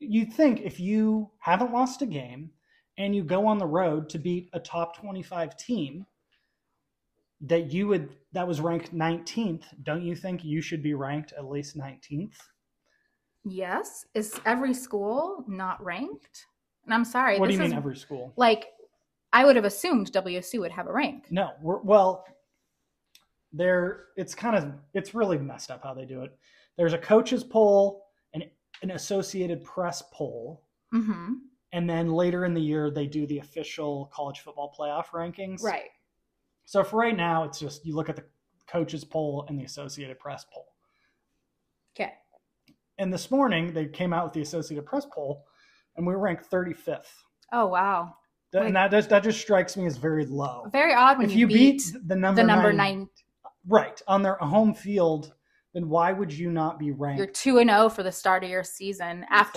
you'd think if you haven't lost a game and you go on the road to beat a top 25 team that you would that was ranked 19th don't you think you should be ranked at least 19th Yes. Is every school not ranked? And I'm sorry. what do you mean every school Like, I would have assumed WSU would have a rank. no we're, well there it's kind of it's really messed up how they do it there's a coaches poll an associated press poll Mm-hmm. and then later in the year they do the official college football playoff rankings Right. So for right now, it's just you look at the coaches poll and the Associated Press poll. Okay. And this morning they came out with the Associated Press poll, and we were ranked 35th. Oh wow. That- Wait. And that just, that just strikes me as very low. Very odd when if you, you beat, the number the number nine, nine. right on their home field, then why would you not be ranked? You're two and zero for the start of your season after